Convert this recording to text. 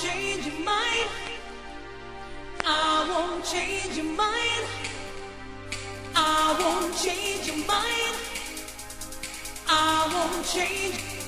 change your mind. I won't change your mind. I won't change your mind. I won't change.